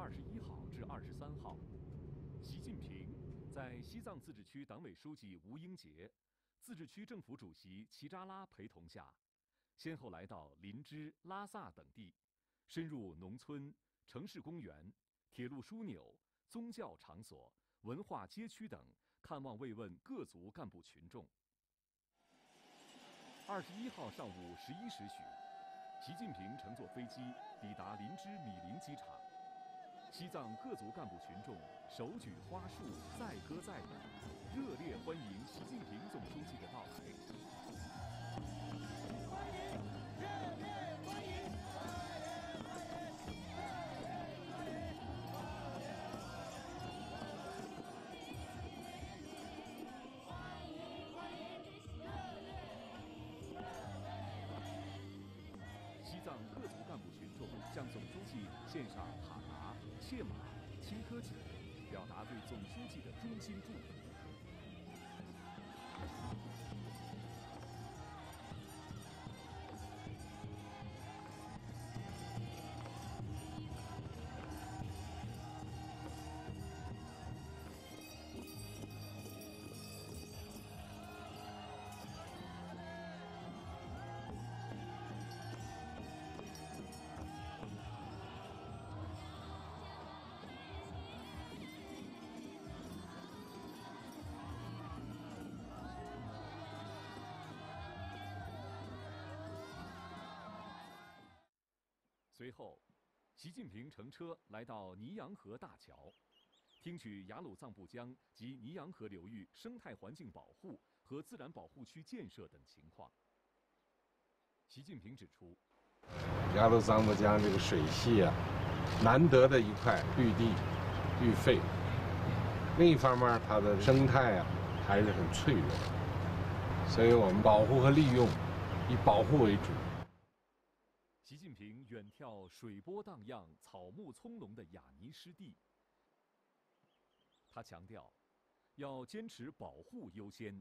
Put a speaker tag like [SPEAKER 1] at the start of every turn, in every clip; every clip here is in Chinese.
[SPEAKER 1] 二十一号至二十三号，习近平在西藏自治区党委书记吴英杰、自治区政府主席齐扎拉陪同下，先后来到林芝、拉萨等地，深入农村、城市公园、铁路枢纽、宗教场所、文化街区等，看望慰问各族干部群众。二十一号上午十一时许。习近平乘坐飞机抵达林芝米林机场，西藏各族干部群众手举花束，载歌载舞，热烈欢迎习近平总书记的到来。欢迎，热烈欢迎！各族干部群众向总书记献上切马、青稞酒，表达对总书记的衷心祝福。随后，习近平乘车来到尼洋河大桥，听取雅鲁藏布江及尼洋河流域生态环境保护和自然保护区建设等情况。习近平指出，
[SPEAKER 2] 雅鲁藏布江这个水系啊，难得的一块绿地、绿肺。另一方面，它的生态啊还是很脆弱，所以我们保护和利用以保护为主。
[SPEAKER 1] 习近平远眺水波荡漾、草木葱茏的雅尼湿地，他强调，要坚持保护优先，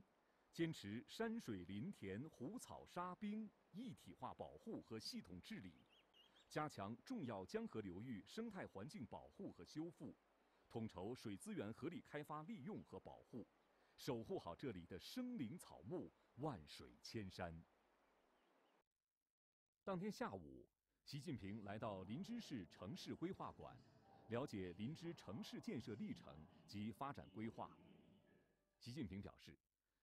[SPEAKER 1] 坚持山水林田湖草沙冰一体化保护和系统治理，加强重要江河流域生态环境保护和修复，统筹水资源合理开发利用和保护，守护好这里的生灵草木、万水千山。当天下午，习近平来到林芝市城市规划馆，了解林芝城市建设历程及发展规划。习近平表示，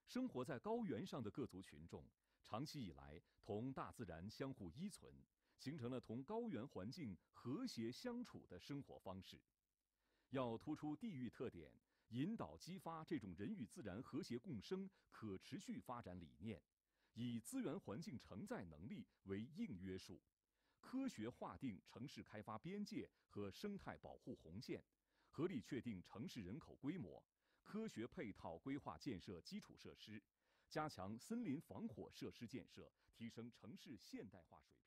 [SPEAKER 1] 生活在高原上的各族群众，长期以来同大自然相互依存，形成了同高原环境和谐相处的生活方式。要突出地域特点，引导激发这种人与自然和谐共生、可持续发展理念。以资源环境承载能力为硬约束，科学划定城市开发边界和生态保护红线，合理确定城市人口规模，科学配套规划建设基础设施，加强森林防火设施建设，提升城市现代化水平。